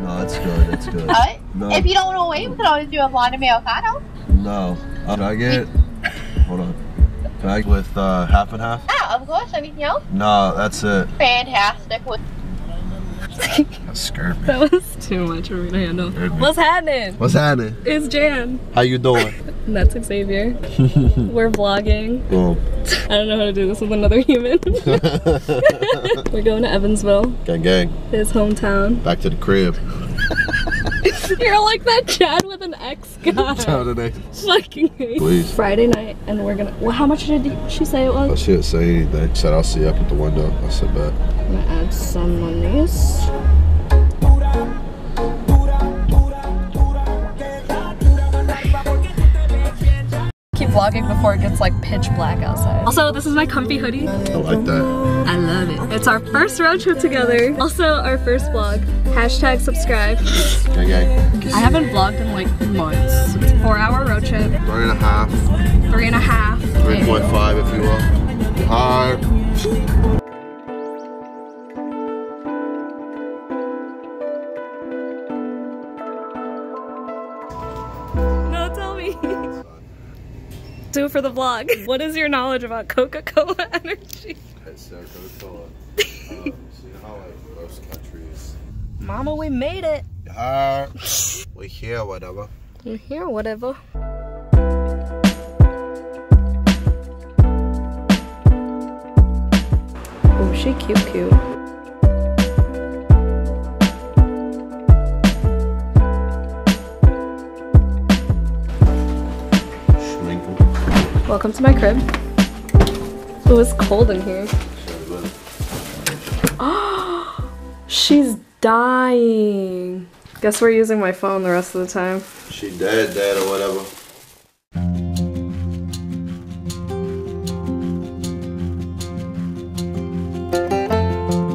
No, it's good. It's good. Alright. No, If you don't want to wait, we can always do a blonde americano. no. Uh, can I get? Hold on. Can I with uh, half and half? Yeah, of course. Anything else? No, that's it. Fantastic. That scared me. That was too much for me to handle. What's happening? What's happening? It's Jan. How you doing? That's Xavier. We're vlogging. Boom. I don't know how to do this with another human. We're going to Evansville, gang, gang. his hometown. Back to the crib. You're like that Chad with an X guy. Town today. Fucking hate. Please. Friday night, and we're gonna. Well, how much did she say it I was? Oh, shouldn't say anything. Said I'll see you up at the window. I said bet. I'm gonna add some monies. Keep vlogging before it gets like pitch black outside. Also, this is my comfy hoodie. I like that. I love it. It's our first road trip together. Also, our first vlog. Hashtag subscribe. Gang, gang. I haven't vlogged in like months. It's a four hour road trip, Three and a half. three and a half. 3.5 if you will. Hard. No, tell me. Do it for the vlog. What is your knowledge about Coca-Cola Energy? Uh, Coca-Cola. um, you know how like most countries. Mama, we made it. Hard. We here, whatever. We're here, whatever. Oh, she cute, cute. Welcome to my crib. It was cold in here. She's dying. Guess we're using my phone the rest of the time. She dead, dead, or whatever.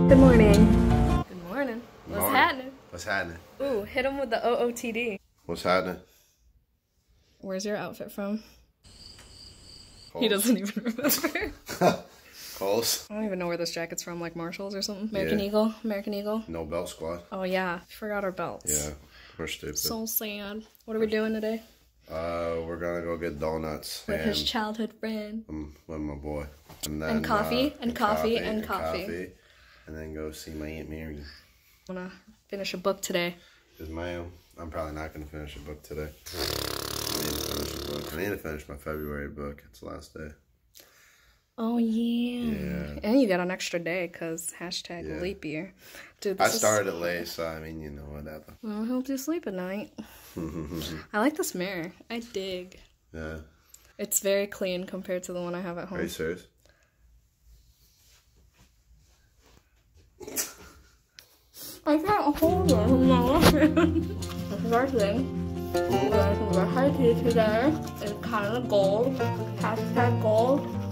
Good morning. Good morning. What's Morning. happening? What's happening? Ooh, hit him with the OOTD. What's happening? Where's your outfit from? Kohl's. He doesn't even remember. Kohl's. I don't even know where this jacket's from, like Marshalls or something. American Yeah. Eagle. American Eagle. No belt squad. Oh yeah, forgot our belts. Yeah, we're stupid. So sad. What are we doing today? uh, we're gonna go get donuts With and his childhood friend. um, with my boy, and then And coffee, uh, and coffee, and coffee. and then go see my aunt Mary. I'm gonna finish a book today. Cause ma'am, I'm probably not gonna finish a book today. I need to finish a book. I need to finish my February book. It's the last day. Oh yeah. Yeah. And you got an extra day because hashtag Yeah. leap year. Dude, I this is- started late, so I mean, you know, whatever. Well, I hope you sleep at night. I like this mirror. I dig. yeah. It's very clean compared to the one I have at home. Are you serious? I can't hold it. The first thing, we're going to brush our teeth together. It's kind of gold. Hashtag gold.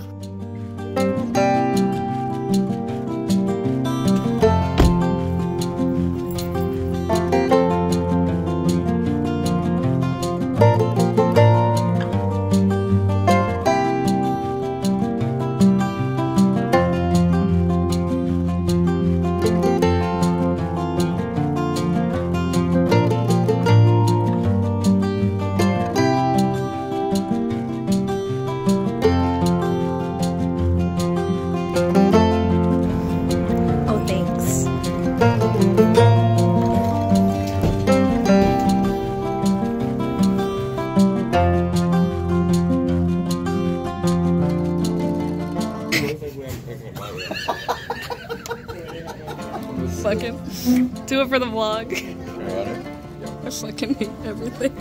Fucking do it for the vlog. I fucking hate everything.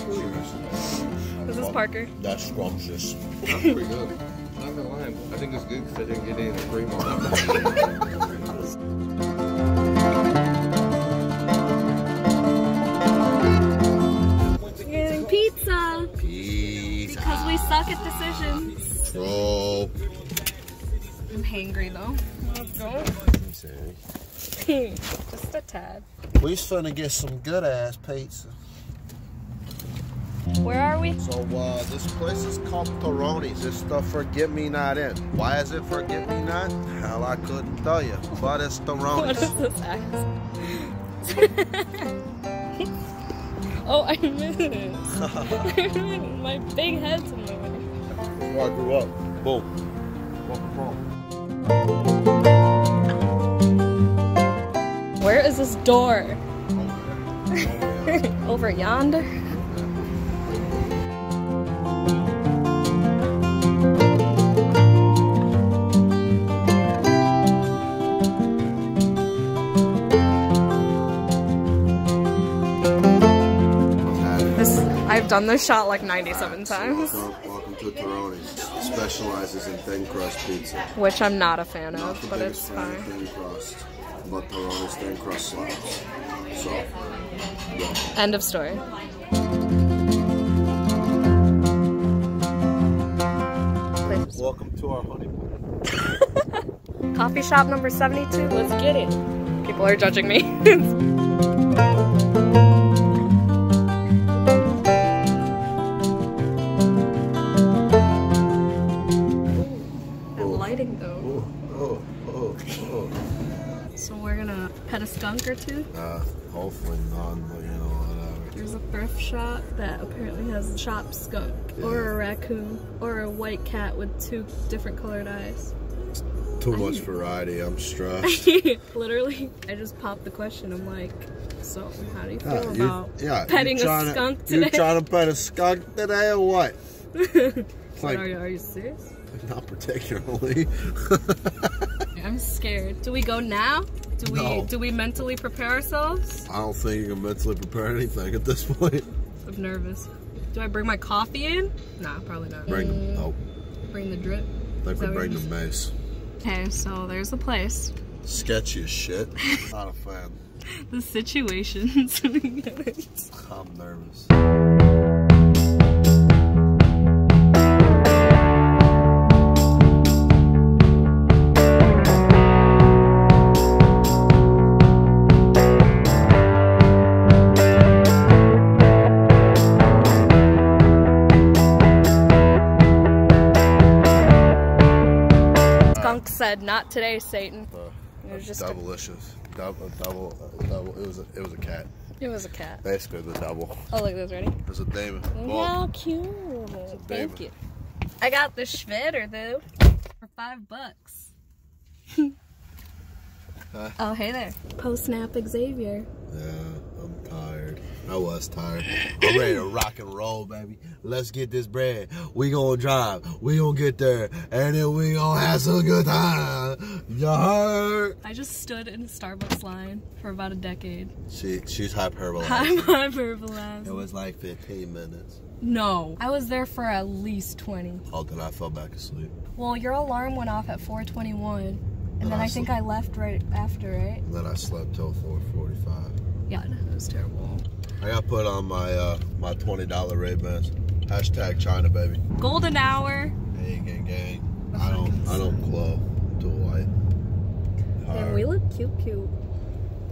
This is Parker. That's scrumptious. That's pretty good. Not gonna lie, I think it's good because I didn't get any cream on it. Tad. We finna get some good ass pizza. Where are we? So uh, this place is called Turoni's. It's the Forget Me Not Inn. Why is it Forget Me Not? Hell, I couldn't tell you. But it's What Turoni's. is this accent? oh, I missed. It. My big head's in the way. where I grew up. Boom. Welcome home. Is this door? Over yonder? This I've done this shot like 97 times, Welcome, welcome to Turoni's. Specializes in thin crust pizza. which I'm not a fan Not of, but it's fine. thin crust, but Turoni's thin crust slaps. So, yeah. End of story. Welcome to our honeymoon. Coffee shop number 72. Let's get it. People are judging me. or two. Uh, hopefully but you know, whatever. There's a thrift shop that apparently has a chopped skunk, or a raccoon, or a white cat with two different colored eyes. Too much variety. I'm stressed. Literally, I just popped the question. I'm like, so how do you feel Yeah, about yeah, petting a trying to- skunk You today? trying to pet a skunk today or what? What, like- are, you, are you serious? Not particularly. I'm scared. Do we go now? Do we No. do we mentally prepare ourselves? I don't think you can mentally prepare anything at this point. I'm nervous. Do I bring my coffee in? Nah, probably not. Bring, oh, Bring the drip. I think we what bring the mace. Okay, so there's the place. Sketchy as shit. Not a fan. The situations. I'm nervous. Said, "Not today, Satan." It was just a, Delicious. Double, double, uh, double. It was a, it was a cat. it was a cat. Basically the double. Oh, look, at this ready? It was a demon. How cute! Thank David. you. I got the Schvedder though for five bucks. Huh? Oh, hey there. Post snap Xavier. Yeah, I'm tired. I was tired. I'm ready to rock and roll, baby. Let's get this bread. We gonna drive. We gonna get there, and then we gonna have some good time. You heard? I just stood in a Starbucks line for about a decade. She she's hyperbole. I'm hyperbolized. It was like 15 minutes. No, I was there for at least 20. Oh, then I fell back asleep. Well, your alarm went off at 421, and And then I I think I left right after, right? And then I slept till 4:45. Yeah, no, it was terrible. I got put on my uh my $20 Ray Bans. Hashtag China baby. Golden hour. Hey gang gang. I don't I don't glow to white. And we look cute, cute.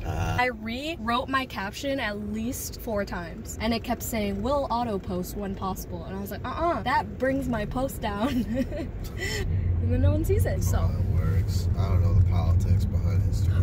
Ah. I rewrote my caption at least four times, and it kept saying, "Will auto post when possible," and I was like, "Uh-uh, that brings my post down." and then no one sees it. So. how it works. I don't know the politics behind Instagram.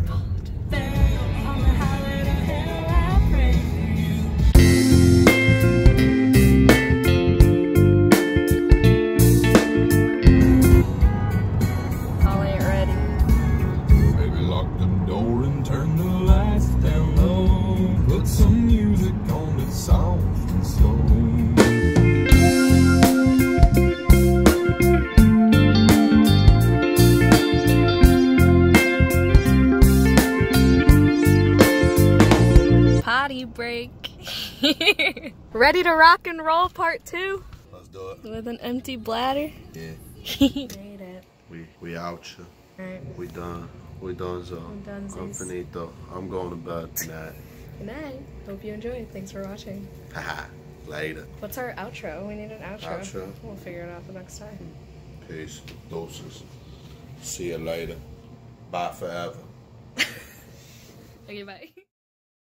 ready to rock and roll part two Let's do it. with an empty bladder. Yeah. We we out you. Alright. We done. We done so. I'm finito. I'm going to bed tonight. Good night. Hope you enjoyed. Thanks for watching. Haha. Later. What's our outro? We need an outro. Outro. We'll figure it out the next time. Peace. Doses. See you later. Bye forever. Okay, bye.